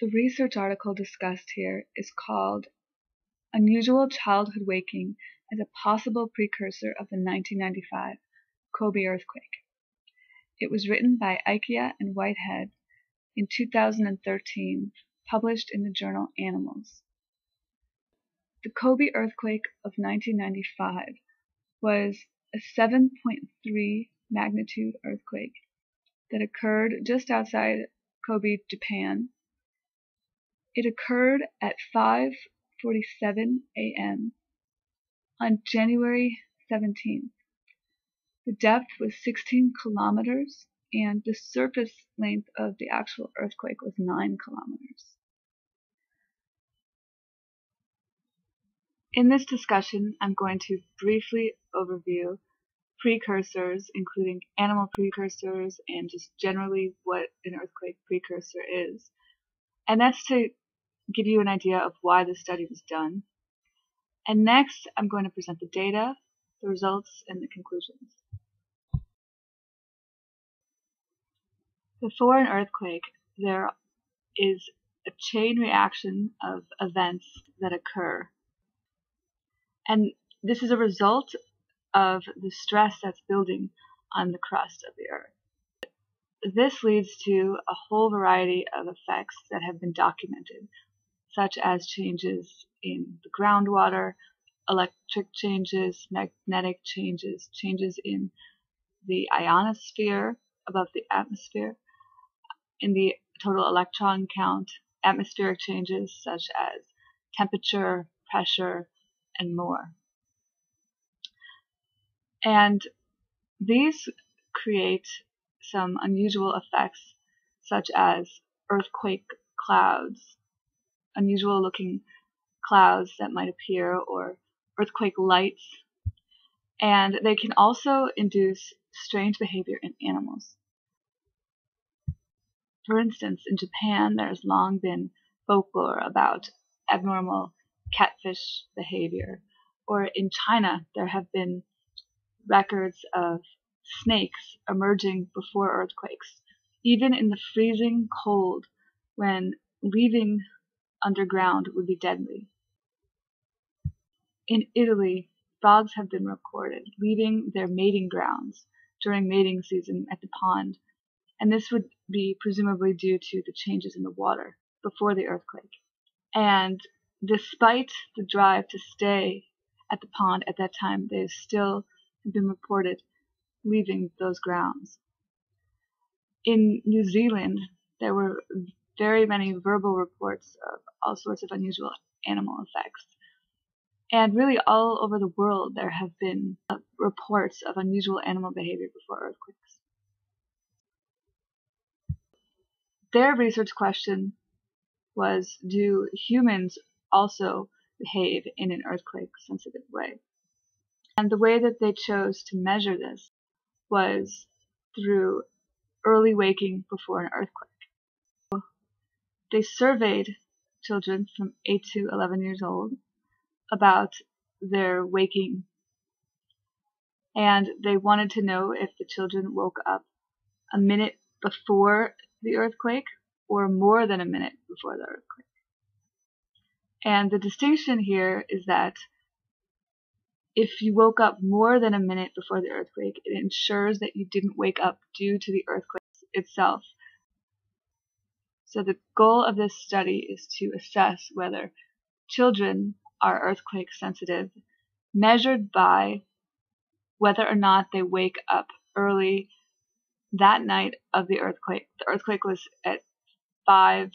The research article discussed here is called Unusual Childhood Waking as a Possible Precursor of the 1995 Kobe Earthquake. It was written by Ikeya and Whitehead in 2013, published in the journal Animals. The Kobe earthquake of 1995 was a 7.3 magnitude earthquake that occurred just outside Kobe, Japan. It occurred at 5:47 a.m. on January 17th. The depth was 16 kilometers and the surface length of the actual earthquake was 9 kilometers. In this discussion, I'm going to briefly overview precursors, including animal precursors and just generally what an earthquake precursor is. And that's to give you an idea of why the study was done. And next, I'm going to present the data, the results, and the conclusions. Before an earthquake, there is a chain reaction of events that occur. And this is a result of the stress that's building on the crust of the earth. This leads to a whole variety of effects that have been documented, such as changes in the groundwater, electric changes, magnetic changes, changes in the ionosphere above the atmosphere, in the total electron count, atmospheric changes such as temperature, pressure, and more. And these create some unusual effects, such as earthquake clouds, unusual looking clouds that might appear, or earthquake lights. And they can also induce strange behavior in animals. For instance, in Japan, there has long been folklore about abnormal catfish behavior. Or in China, there have been records of snakes emerging before earthquakes, even in the freezing cold when leaving underground would be deadly. In Italy, frogs have been recorded leaving their mating grounds during mating season at the pond and this would be presumably due to the changes in the water before the earthquake. And despite the drive to stay at the pond at that time, they have still been reported leaving those grounds. In New Zealand, there were very many verbal reports of all sorts of unusual animal effects. And really, all over the world, there have been uh, reports of unusual animal behavior before earthquakes. Their research question was do humans also behave in an earthquake sensitive way? And the way that they chose to measure this was through early waking before an earthquake. They surveyed children from 8 to 11 years old about their waking and they wanted to know if the children woke up a minute before the earthquake or more than a minute before the earthquake. And the distinction here is that if you woke up more than a minute before the earthquake, it ensures that you didn't wake up due to the earthquake itself. So the goal of this study is to assess whether children are earthquake sensitive, measured by whether or not they wake up early that night of the earthquake. The earthquake was at 5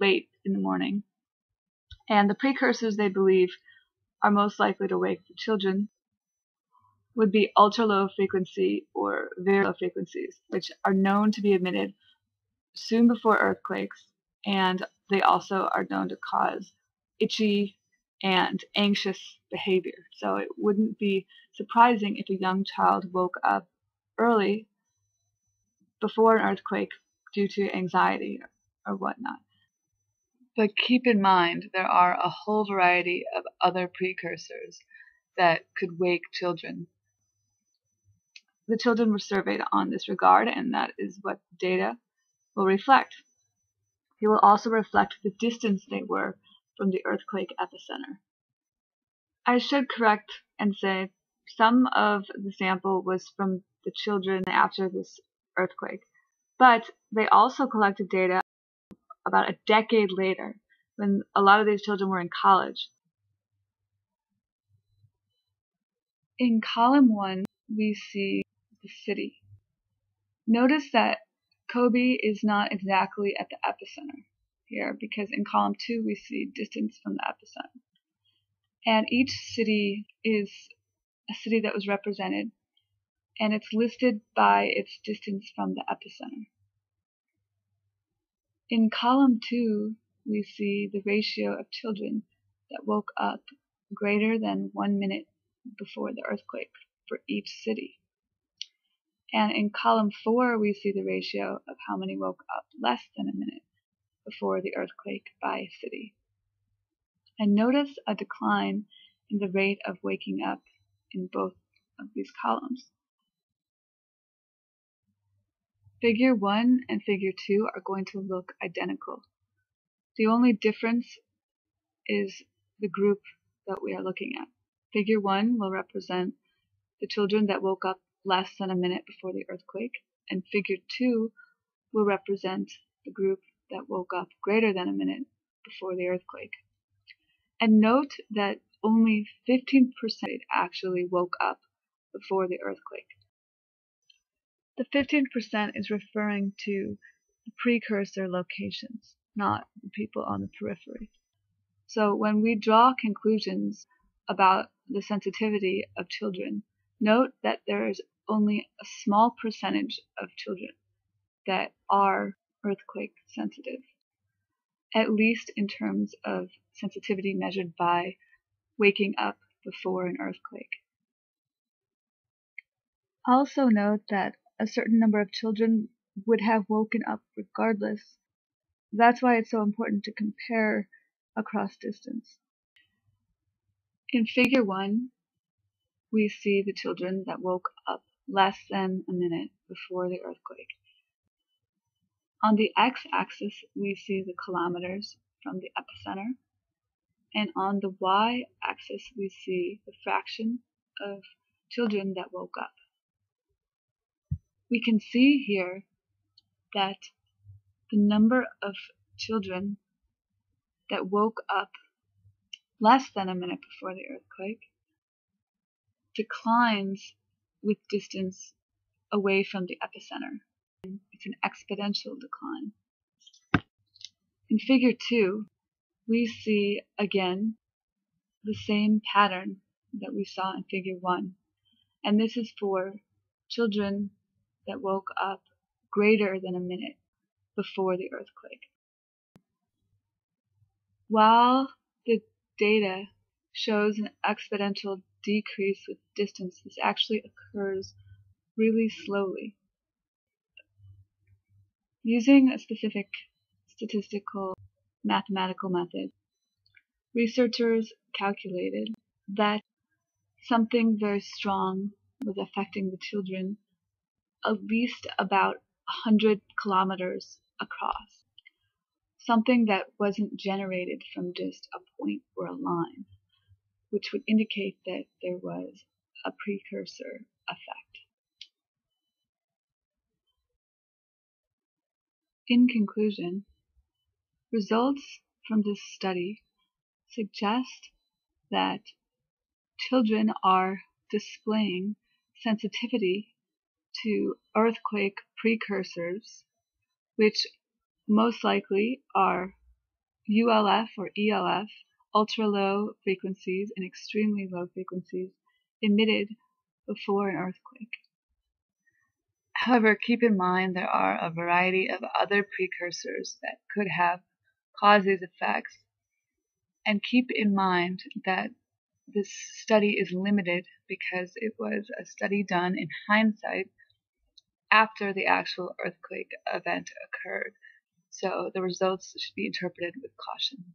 late in the morning. And the precursors they believe are most likely to wake the children would be ultra low frequency or very low frequencies, which are known to be emitted soon before earthquakes, and they also are known to cause itchy and anxious behavior. So it wouldn't be surprising if a young child woke up early before an earthquake due to anxiety or whatnot. But keep in mind there are a whole variety of other precursors that could wake children. The children were surveyed on this regard, and that is what data will reflect. He will also reflect the distance they were from the earthquake epicenter. I should correct and say some of the sample was from the children after this earthquake, but they also collected data about a decade later when a lot of these children were in college. In column one, we see the city. Notice that Kobe is not exactly at the epicenter here because in column two we see distance from the epicenter. And each city is a city that was represented and it's listed by its distance from the epicenter. In column two, we see the ratio of children that woke up greater than one minute before the earthquake for each city. And in column four, we see the ratio of how many woke up less than a minute before the earthquake by city. And notice a decline in the rate of waking up in both of these columns. Figure 1 and Figure 2 are going to look identical. The only difference is the group that we are looking at. Figure 1 will represent the children that woke up less than a minute before the earthquake, and Figure 2 will represent the group that woke up greater than a minute before the earthquake. And note that only 15% actually woke up before the earthquake. The 15% is referring to the precursor locations, not the people on the periphery. So when we draw conclusions about the sensitivity of children, note that there is only a small percentage of children that are earthquake sensitive, at least in terms of sensitivity measured by waking up before an earthquake. Also note that a certain number of children would have woken up regardless. That's why it's so important to compare across distance. In figure 1, we see the children that woke up less than a minute before the earthquake. On the x-axis, we see the kilometers from the epicenter, and on the y-axis, we see the fraction of children that woke up we can see here that the number of children that woke up less than a minute before the earthquake declines with distance away from the epicenter. It's an exponential decline. In figure 2, we see again the same pattern that we saw in figure 1. And this is for children that woke up greater than a minute before the earthquake. While the data shows an exponential decrease with distance, this actually occurs really slowly. Using a specific statistical mathematical method, researchers calculated that something very strong was affecting the children at least about 100 kilometers across. Something that wasn't generated from just a point or a line, which would indicate that there was a precursor effect. In conclusion, results from this study suggest that children are displaying sensitivity to earthquake precursors, which most likely are ULF or ELF, ultra low frequencies and extremely low frequencies emitted before an earthquake. However, keep in mind there are a variety of other precursors that could have caused these effects. And keep in mind that this study is limited because it was a study done in hindsight after the actual earthquake event occurred. So the results should be interpreted with caution.